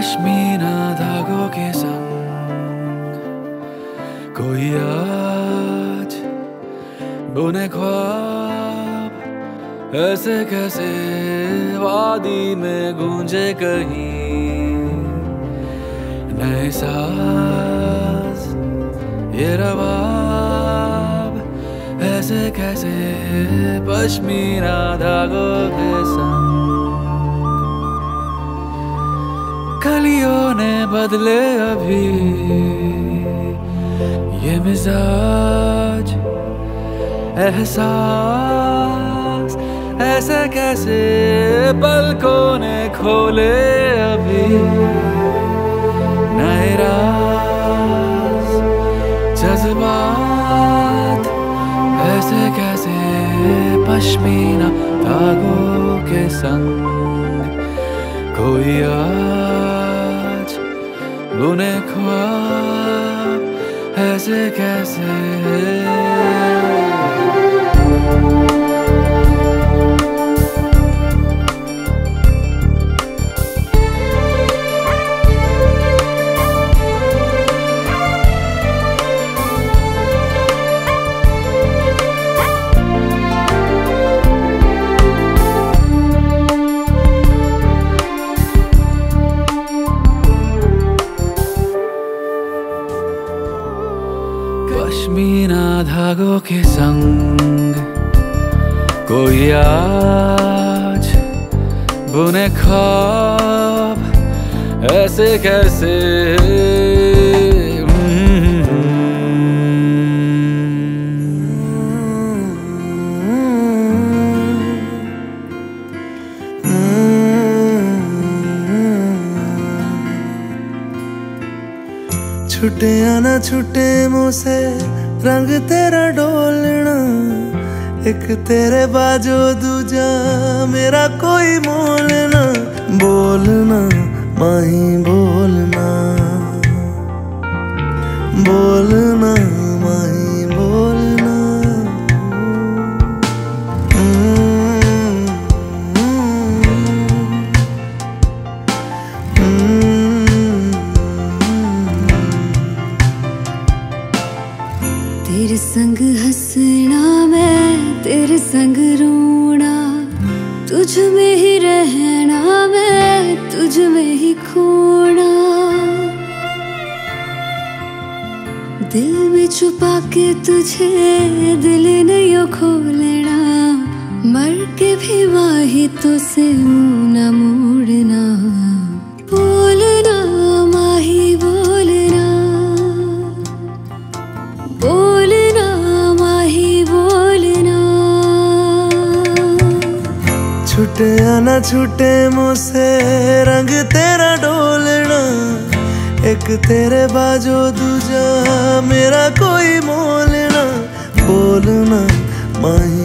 पश्मीना धागों के संग कोई आज बुने ख्वाब ऐसे कैसे वादी में गूंजे कहीं नए साज ये रवाब ऐसे कैसे पश्मीना धागों के संग कलियों ने बदले अभी। ये मिजाज, एहसास, ऐसे कैसे पलकों ने खोले अभी? जज्बात, ऐसे कैसे पश्मीना धागों के संग? कोई आज बुने ख्वाब ऐसे कैसे पश्मीना धागों के संग। कोई आज बुने ख्वाब ऐसे कैसे छुटे आना छुटे मोसे रंग तेरा डोलना एक तेरे बाजो दूजा, मेरा कोई मोलना बोलना, माही तेरे संग रोना, तुझ में ही रहना मैं, तुझ में ही खोना। दिल में छुपा के तुझे, दिल नहीं यो खोलना मर के भी वाही तो से न मोड़ना। छुटे आना छूटे मुझसे, रंग तेरा डोलना, एक तेरे बाजो दूजा, मेरा कोई मोलना, बोलना, माही